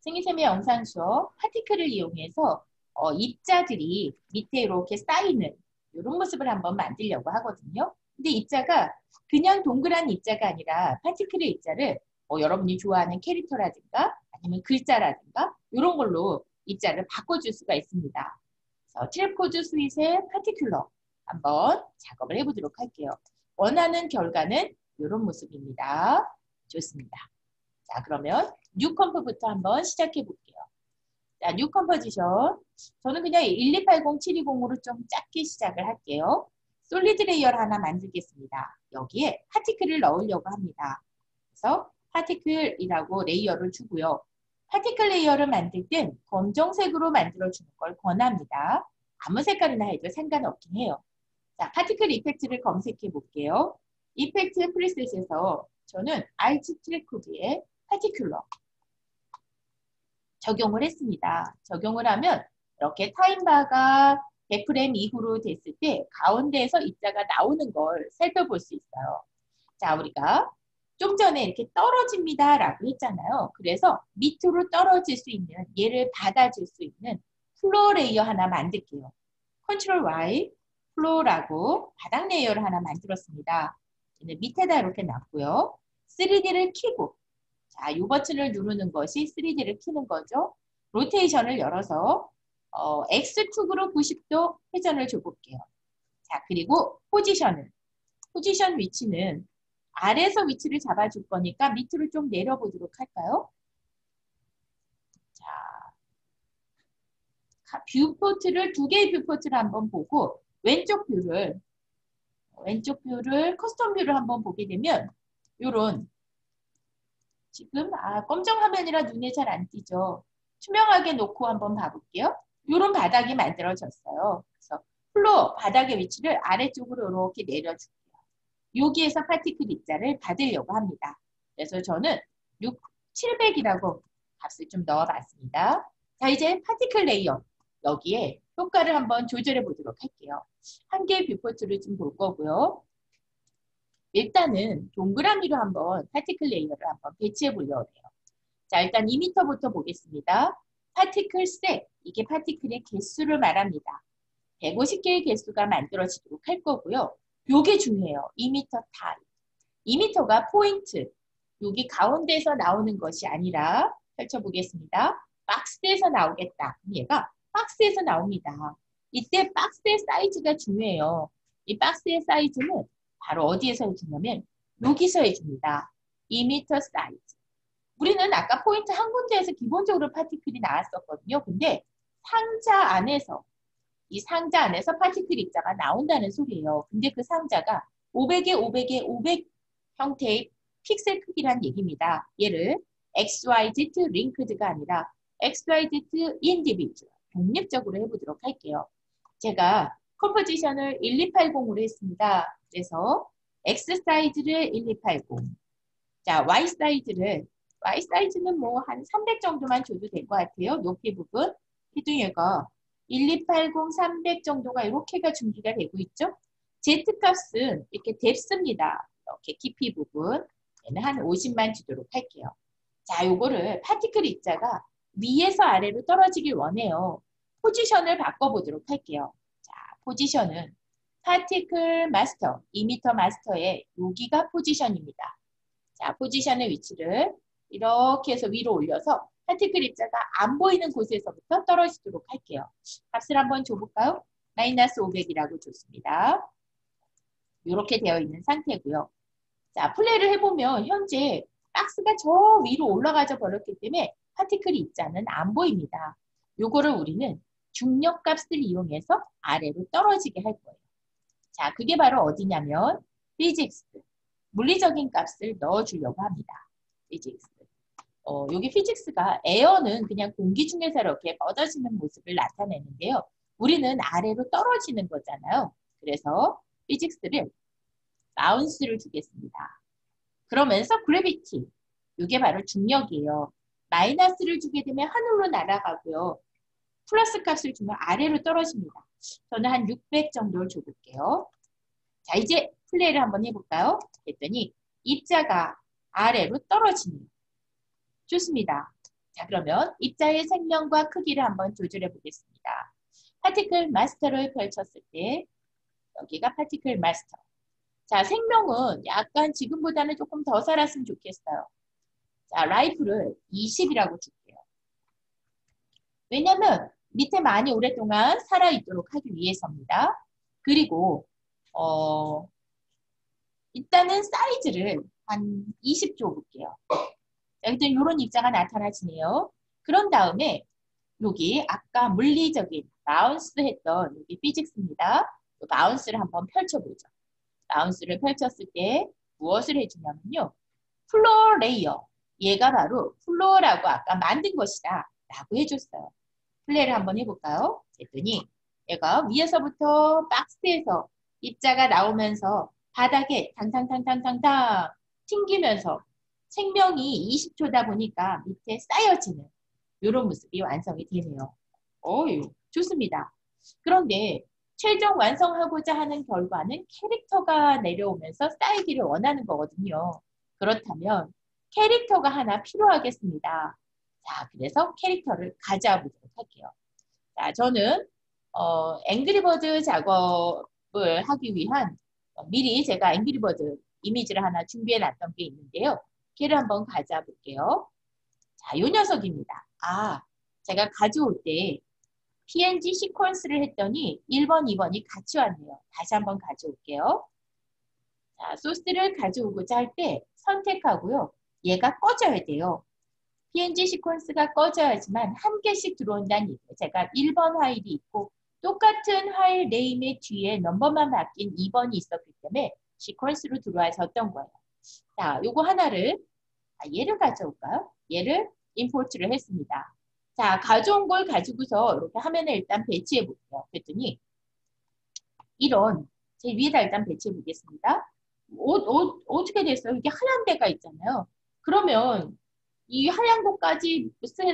생리샘의 영상 수업 particle을 이용해서 어, 입자들이 밑에 이렇게 쌓이는 이런 모습을 한번 만들려고 하거든요. 근데 입자가 그냥 동그란 입자가 아니라 particle의 입자를 어, 여러분이 좋아하는 캐릭터라든가 아니면 글자라든가 이런 걸로 입자를 바꿔줄 수가 있습니다. 그래서 Trapcode Suite의 Particular 한번 작업을 해보도록 할게요. 원하는 결과는 이런 모습입니다. 좋습니다. 자, 그러면 new comp부터 한번 시작해 볼게요. 자, new composition. 저는 그냥 1280, 720으로 좀 짧게 시작을 할게요. solid layer를 하나 만들겠습니다. 여기에 particle을 넣으려고 합니다. 그래서 particle이라고 layer를 주고요. particle layer를 만들 땐 검정색으로 만들어주는 걸 권합니다. 아무 색깔이나 해도 상관없긴 해요. 자, particle effect를 검색해 볼게요. effect preset에서 저는 RG Trapcode에 Particular 적용을 했습니다. 적용을 하면 이렇게 time bar가 100프레임 이후로 됐을 때 가운데에서 입자가 나오는 걸 살펴볼 수 있어요. 자, 우리가 좀 전에 이렇게 떨어집니다 라고 했잖아요. 그래서 밑으로 떨어질 수 있는 얘를 받아줄 수 있는 floor layer 하나 만들게요. 컨트롤 Y 플로어라고 바닥 레이어를 하나 만들었습니다. 밑에다 이렇게 놨고요. 3D를 키고 자, 이 버튼을 누르는 것이 3D를 키는 거죠. rotation을 열어서 어, X축으로 90도 회전을 줘볼게요. 자, 그리고 position을 position 위치는 아래에서 위치를 잡아줄 거니까 밑으로 좀 내려보도록 할까요? 자, viewport를 두 개의 viewport를 한번 보고 왼쪽 view를 왼쪽 view를 custom view를 한번 보게 되면 이런 지금 아 검정 화면이라 눈에 잘 안 띄죠. 투명하게 놓고 한번 봐볼게요. 이런 바닥이 만들어졌어요. 그래서 floor 바닥의 위치를 아래쪽으로 이렇게 내려줄게요. 여기에서 particle 입자를 받으려고 합니다. 그래서 저는 6, 700이라고 값을 좀 넣어봤습니다. 자 이제 particle layer 여기에 효과를 한번 조절해 보도록 할게요. 한 개의 viewport를 좀 볼 거고요. 일단은 동그라미로 한번 particle layer를 한번 배치해 보려고 해요. 자, 일단 emitter부터 보겠습니다. particles sec, 이게 particle의 개수를 말합니다. 150개의 개수가 만들어지도록 할 거고요. 요게 중요해요. emitter type. emitter가 포인트. 여기 가운데에서 나오는 것이 아니라 펼쳐보겠습니다. 박스에서 나오겠다. 얘가 박스에서 나옵니다. 이때 박스의 사이즈가 중요해요. 이 박스의 사이즈는 바로 어디에서 해주냐면 여기서 해줍니다. 2m 사이즈. 우리는 아까 포인트 한 군데에서 기본적으로 particle이 나왔었거든요. 근데 상자 안에서 이 상자 안에서 particle 입자가 나온다는 소리예요. 근데 그 상자가 500에 500에 500 형태의 픽셀 크기란 얘기입니다. 얘를 XYZ linked가 아니라 XYZ individual 독립적으로 해보도록 할게요. 제가 composition을 1280으로 했습니다. 그래서 X 사이즈를 1280. 자, Y 사이즈를 Y 사이즈는 뭐 한 300 정도만 줘도 될 것 같아요. 높이 부분. 피둥이가 1280, 300 정도가 이렇게가 준비가 되고 있죠. Z 값은 이렇게 뎁스입니다. 이렇게 깊이 부분. 얘는 한 50만 주도록 할게요. 자, 요거를 파티클 입자가 위에서 아래로 떨어지길 원해요. 포지션을 바꿔보도록 할게요. 자, 포지션은 파티클 마스터, 2m 마스터의 여기가 포지션입니다. 자, 포지션의 위치를 이렇게 해서 위로 올려서 파티클 입자가 안 보이는 곳에서부터 떨어지도록 할게요. 값을 한번 줘볼까요? 마이너스 500이라고 줬습니다. 이렇게 되어 있는 상태고요. 자, 플레이를 해보면 현재 박스가 저 위로 올라가져 버렸기 때문에 파티클 입자는 안 보입니다. 요거를 우리는 중력 값을 이용해서 아래로 떨어지게 할 거예요. 자, 그게 바로 어디냐면 피직스, 물리적인 값을 넣어주려고 합니다. 피직스. 어, 여기 physics가 air는 그냥 공기 중에서 이렇게 뻗어지는 모습을 나타내는데요. 우리는 아래로 떨어지는 거잖아요. 그래서 physics를 bounce를 주겠습니다. 그러면서 gravity, 이게 바로 중력이에요. 마이너스를 주게 되면 하늘로 날아가고요. 플러스 값을 주면 아래로 떨어집니다. 저는 한 600 정도를 줘볼게요. 자, 이제 플레이를 한번 해볼까요? 했더니 입자가 아래로 떨어지네요. 좋습니다. 자, 그러면 입자의 생명과 크기를 한번 조절해 보겠습니다. particle master를 펼쳤을 때 여기가 particle master. 자, 생명은 약간 지금보다는 조금 더 살았으면 좋겠어요. 자, life를 20이라고 줄게요. 왜냐면 밑에 많이 오랫동안 살아있도록 하기 위해서입니다. 그리고 어, 일단은 사이즈를 한 20 줘볼게요. 자, 일단 이런 입자가 나타나지네요. 그런 다음에 여기 아까 물리적인 bounce 했던 여기 physics입니다. bounce를 한번 펼쳐보죠. bounce를 펼쳤을 때 무엇을 해주냐면요. floor layer. 얘가 바로 floor라고 아까 만든 것이다. 라고 해줬어요. 플레이를 한번 해볼까요? 했더니 얘가 위에서부터 박스에서 입자가 나오면서 바닥에 탕탕탕탕탕탕 튕기면서 생명이 20초다 보니까 밑에 쌓여지는 이런 모습이 완성이 되네요. 어유 좋습니다. 그런데 최종 완성하고자 하는 결과는 캐릭터가 내려오면서 쌓이기를 원하는 거거든요. 그렇다면 캐릭터가 하나 필요하겠습니다. 자, 그래서 캐릭터를 가져보도록 할게요. 자, 저는 어, 앵그리버드 작업을 하기 위한 어, 미리 제가 앵그리버드 이미지를 하나 준비해 놨던 게 있는데요. 걔를 한번 가져볼게요. 자, 이 녀석입니다. 아, 제가 가져올 때 PNG 시퀀스를 했더니 1번, 2번이 같이 왔네요. 다시 한번 가져올게요. 자, 소스를 가져오고자 할 때 선택하고요. 얘가 꺼져야 돼요. PNG 시퀀스가 꺼져야지만 한 개씩 들어온다는 얘기예요. 제가 1번 화일이 있고 똑같은 화일 네임의 뒤에 넘버만 바뀐 2번이 있었기 때문에 시퀀스로 들어와졌던 거예요. 자, 요거 하나를 아, 얘를 가져올까요? 얘를 임포트를 했습니다. 자, 가져온 걸 가지고서 이렇게 화면에 일단 배치해 볼게요. 그랬더니 이런 제 위에다 일단 배치해 보겠습니다. 옷, 옷, 어떻게 됐어요? 이게 하얀 데가 있잖아요. 그러면 이 하얀 곳까지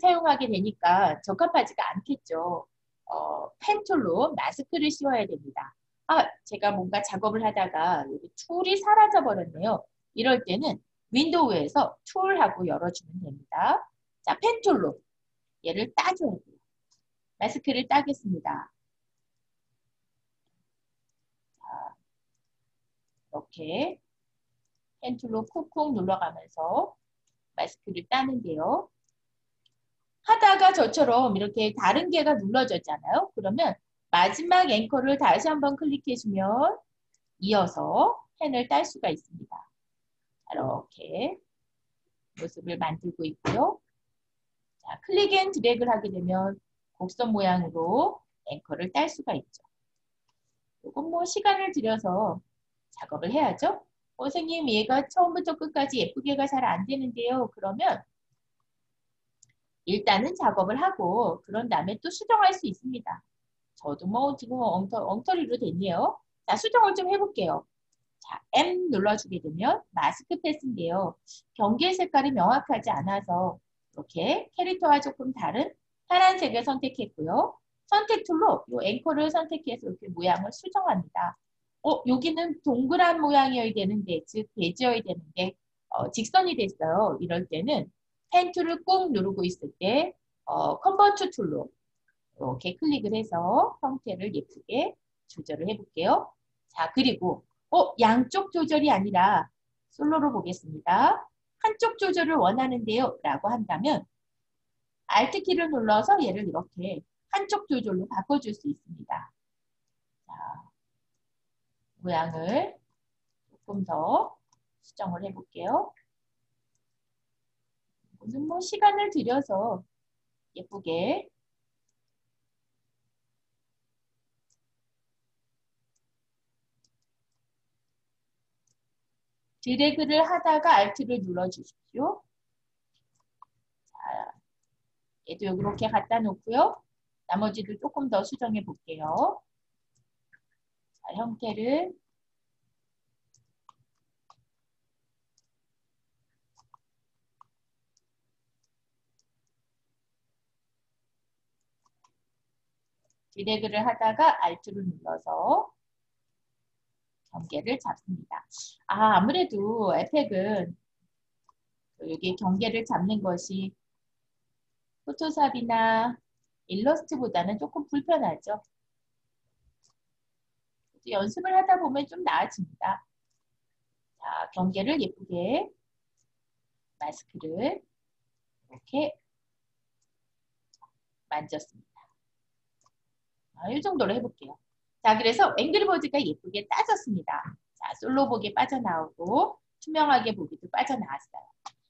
사용하게 되니까 적합하지가 않겠죠. 어, pen tool로 마스크를 씌워야 됩니다. 아, 제가 뭔가 작업을 하다가 여기 tool이 사라져 버렸네요. 이럴 때는 window에서 tool하고 열어주면 됩니다. 자, pen tool로 얘를 따줘야 돼요. 마스크를 따겠습니다. 자, 이렇게 펜툴로 콕콕 눌러가면서 마스크를 따는데요. 하다가 저처럼 이렇게 다른 개가 눌러졌잖아요. 그러면 마지막 앵커를 다시 한번 클릭해주면 이어서 펜을 딸 수가 있습니다. 이렇게 모습을 만들고 있고요. 자, click and drag를 하게 되면 곡선 모양으로 anchor를 딸 수가 있죠. 이건 뭐 시간을 들여서 작업을 해야죠. 어, 선생님 얘가 처음부터 끝까지 예쁘게가 잘 안 되는데요. 그러면 일단은 작업을 하고 그런 다음에 또 수정할 수 있습니다. 저도 뭐 지금 엉터, 엉터리로 됐네요. 자, 수정을 좀 해볼게요. 자, M 눌러주게 되면 mask path인데요. 경계 색깔이 명확하지 않아서 이렇게 캐릭터와 조금 다른 파란색을 선택했고요. 선택 tool로 이 anchor를 선택해서 이렇게 모양을 수정합니다. 어, 여기는 동그란 모양이어야 되는데, 즉 Bezier여야 되는데 어, 직선이 됐어요. 이럴 때는 pen tool을 꾹 누르고 있을 때 어, convert tool로 이렇게 클릭을 해서 형태를 예쁘게 조절을 해볼게요. 자, 그리고 어, 양쪽 조절이 아니라 솔로로 보겠습니다. 한쪽 조절을 원하는데요. 라고 한다면 Alt키를 눌러서 얘를 이렇게 한쪽 조절로 바꿔줄 수 있습니다. 자, 모양을 조금 더 수정을 해볼게요. 오늘 뭐 시간을 들여서 예쁘게 드래그를 하다가 Alt를 눌러주십시오. 자, 얘도 이렇게 갖다 놓고요. 나머지도 조금 더 수정해 볼게요. 자, 형태를 드래그를 하다가 Alt를 눌러서 경계를 잡습니다. 아, 아무래도 에펙은 여기 경계를 잡는 것이 포토샵이나 일러스트보다는 조금 불편하죠. 연습을 하다 보면 좀 나아집니다. 자, 경계를 예쁘게 마스크를 이렇게 만졌습니다. 아, 이 정도로 해볼게요. 자, 그래서 앵그리버드가 예쁘게 따졌습니다. 자, 솔로복에 빠져나오고 투명하게 보기도 빠져나왔어요.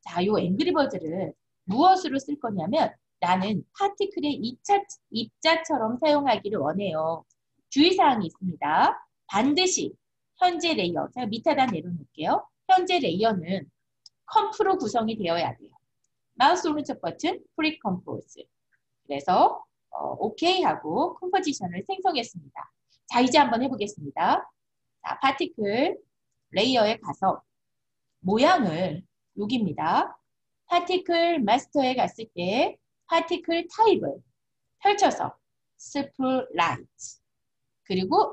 자, 요 앵그리버드를 무엇으로 쓸 거냐면 나는 particle의 입자, 입자처럼 사용하기를 원해요. 주의사항이 있습니다. 반드시 현재 layer, 제가 밑에다 내려놓을게요. 현재 layer는 comp로 구성이 되어야 돼요. 마우스 오른쪽 버튼 pre-compose. 그래서 어, OK 하고 composition을 생성했습니다. 자, 이제 한번 해보겠습니다. 자, particle layer에 가서 모양을 여기입니다. particle master에 갔을 때 particle type을 펼쳐서 sprite 그리고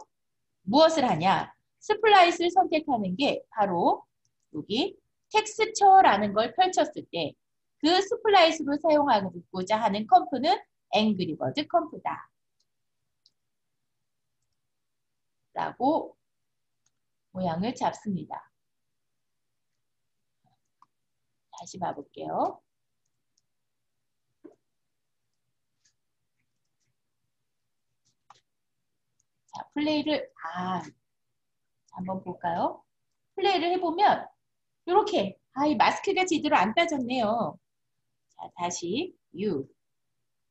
무엇을 하냐 sprite를 선택하는 게 바로 여기 texture라는 걸 펼쳤을 때 그 sprite로 사용하고자 하는 comp는 앵그리버드 comp다. 라고 모양을 잡습니다. 다시 봐볼게요. 자, 플레이를, 아, 한번 볼까요? 플레이를 해보면, 이렇게, 아, 이 마스크가 제대로 안 따졌네요. 자, 다시, U,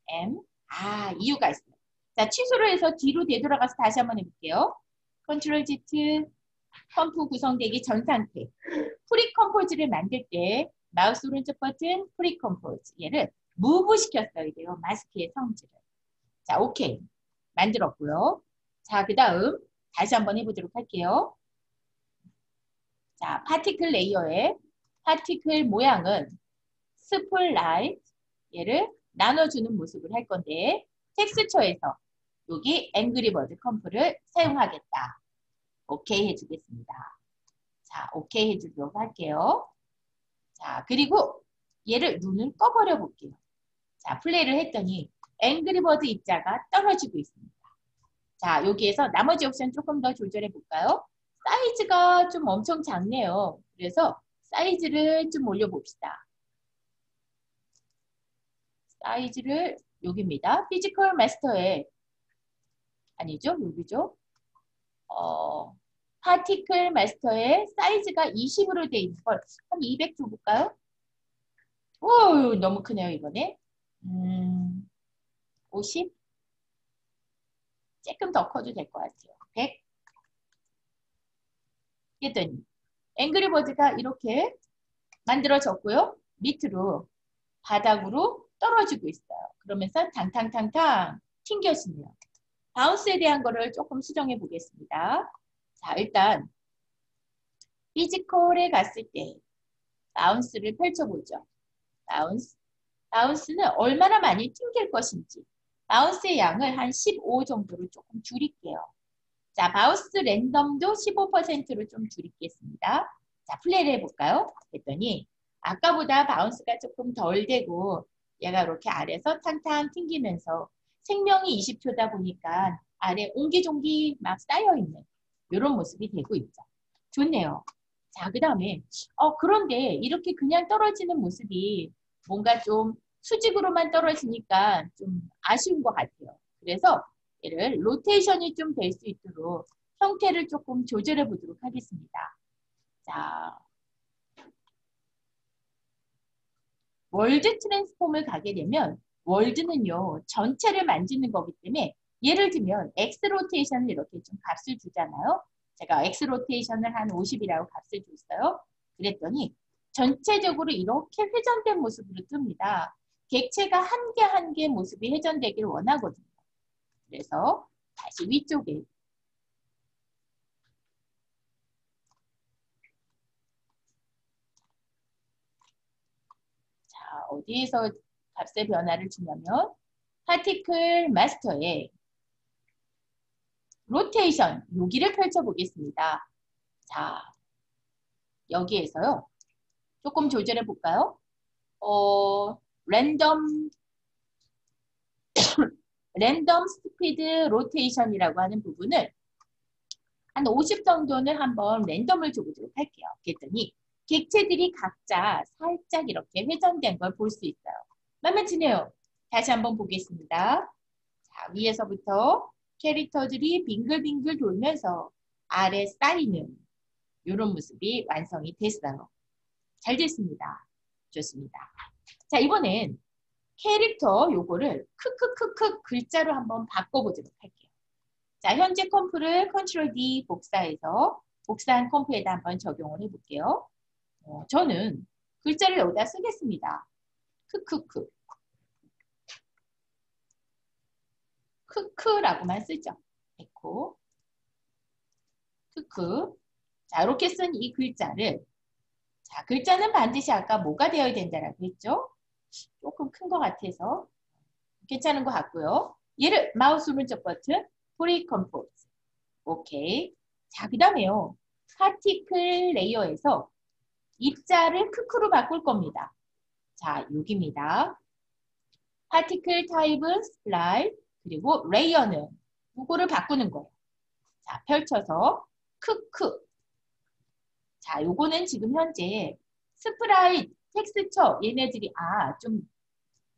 M, 아, 이유가 있어요. 자, 취소를 해서 뒤로 되돌아가서 다시 한번 해볼게요. Control Z, comp 구성되기 전 상태. pre-compose를 만들 때 마우스 오른쪽 버튼 pre-compose 얘를 move 시켰어야 돼요. 마스크의 성질을. 자, 오케이. 만들었고요. 자, 그 다음 다시 한번 해보도록 할게요. 자, particle layer의 particle 모양은 sprite 얘를 나눠주는 모습을 할 건데 텍스처에서 여기 앵그리버드 comp를 사용하겠다. 오케이 해주겠습니다. 자, 오케이 해주도록 할게요. 자, 그리고 얘를 눈을 꺼버려 볼게요. 자, 플레이를 했더니 앵그리버드 입자가 떨어지고 있습니다. 자, 여기에서 나머지 옵션 조금 더 조절해 볼까요? 사이즈가 좀 엄청 작네요. 그래서 사이즈를 좀 올려봅시다. 사이즈를 여기입니다. Physical Master에 아니죠? 여기죠? 어, Particle Master의 사이즈가 20으로 돼 있는 걸 한 200 줘볼까요? 오, 너무 크네요, 이번에. 음, 50? 조금 더 커도 될 것 같아요. 100? 했더니 앵그리버드가 이렇게 만들어졌고요. 밑으로 바닥으로 떨어지고 있어요. 그러면서 탕탕탕탕 튕겨지네요. 바운스에 대한 거를 조금 수정해 보겠습니다. 자, 일단 Physical에 갔을 때 bounce를 펼쳐보죠. bounce. bounce는 얼마나 많이 튕길 것인지 bounce의 양을 한 15 정도로 조금 줄일게요. 자, bounce random도 15%로 좀 줄이겠습니다. 자, 플레이를 해볼까요? 했더니 아까보다 bounce가 조금 덜 되고 얘가 이렇게 아래서 탕탕 튕기면서 생명이 20초다 보니까 아래 옹기종기 막 쌓여있는 이런 모습이 되고 있죠. 좋네요. 자, 그 다음에 어 그런데 이렇게 그냥 떨어지는 모습이 뭔가 좀 수직으로만 떨어지니까 좀 아쉬운 것 같아요. 그래서 얘를 로테이션이 좀 될 수 있도록 형태를 조금 조절해 보도록 하겠습니다. 자, World Transform을 가게 되면 World는요 전체를 만지는 거기 때문에 예를 들면 X 로테이션을 이렇게 좀 값을 주잖아요. 제가 X 로테이션을 한 50이라고 값을 줬어요. 그랬더니 전체적으로 이렇게 회전된 모습으로 뜹니다. 객체가 한 개 한개 모습이 회전되기를 원하거든요. 그래서 다시 위쪽에 자 어디에서 값의 변화를 주냐면 Particle Master에 Rotation 여기를 펼쳐보겠습니다. 자 여기에서요 조금 조절해 볼까요? 어, Random Random Speed Rotation이라고 하는 부분을 한 50 정도는 한번 random을 줘보도록 할게요. 그랬더니 객체들이 각자 살짝 이렇게 회전된 걸 볼 수 있어요. 마음에 드네요. 다시 한번 보겠습니다. 자, 위에서부터 캐릭터들이 빙글빙글 돌면서 아래 쌓이는 이런 모습이 완성이 됐어요. 잘 됐습니다. 좋습니다. 자, 이번엔 캐릭터 요거를 크크크크 글자로 한번 바꿔보도록 할게요. 자, 현재 컴프를 컨트롤 D 복사해서 복사한 comp에다 한번 적용을 해볼게요. 어, 저는 글자를 여기다 쓰겠습니다. 크크크. 크크라고만 쓰죠. 에코. 크크. 자, 이렇게 쓴 이 글자를 자, 글자는 반드시 아까 뭐가 되어야 된다라고 했죠? 조금 큰 것 같아서 괜찮은 것 같고요. 얘를 마우스 오른쪽 버튼 pre-compose. 오케이. 자, 그 다음에요. particle layer에서 입자를 크크로 바꿀 겁니다. 자, 여기입니다. particle type은 sprite 그리고 layer는 이거를 바꾸는 거예요. 자, 펼쳐서 크크. 자, 요거는 지금 현재 sprite texture 얘네들이 아, 좀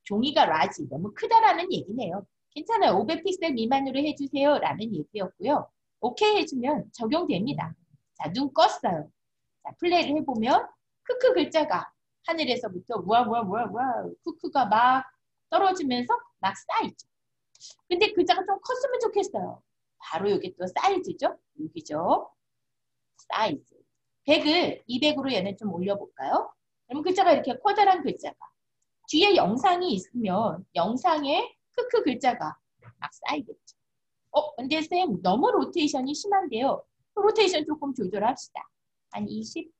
종이가 large 너무 크다라는 얘기네요. 괜찮아요. 500픽셀 미만으로 해주세요. 라는 얘기였고요. 오케이 해주면 적용됩니다. 자, 눈 껐어요. 자, 플레이를 해보면 크크 글자가 하늘에서부터 뭐야 뭐야 뭐야 뭐야 크크가 막 떨어지면서 막 쌓이죠. 근데 글자가 좀 컸으면 좋겠어요. 바로 여기 또 사이즈죠. 여기죠. 사이즈. 100을 200으로 얘는 좀 올려볼까요? 그럼 글자가 이렇게 커다란 글자가 뒤에 영상이 있으면 영상에 크크 글자가 막 쌓이겠죠. 어, 근데 쌤 너무 로테이션이 심한데요. 로테이션 조금 조절합시다. 한 20?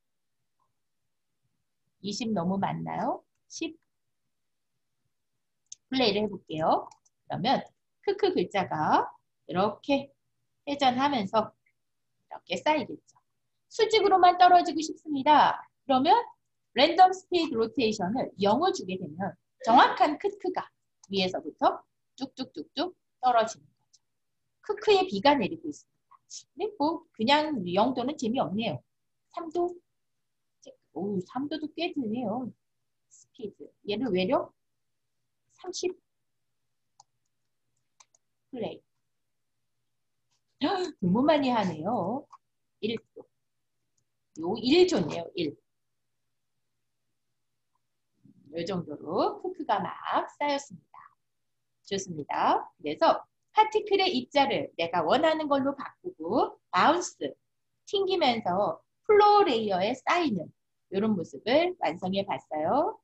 20 너무 많나요? 10? 플레이를 해볼게요. 그러면 크크 글자가 이렇게 회전하면서 이렇게 쌓이겠죠. 수직으로만 떨어지고 싶습니다. 그러면 Random Speed Rotation을 0을 주게 되면 정확한 크크가 위에서부터 뚝뚝뚝뚝 떨어지는 거죠. 크크에 비가 내리고 있습니다. 근데 뭐 그냥 0도는 재미없네요. 3도? 오, 3도도 꽤 드네요. 스피드. 얘를 외려? 30 플레이. 너무 많이 하네요. 1조. 요 1조네요. 1. 요 정도로 크크가 막 쌓였습니다. 좋습니다. 그래서 particle의 입자를 내가 원하는 걸로 바꾸고 bounce, 튕기면서 floor layer에 쌓이는 이런 모습을 완성해 봤어요.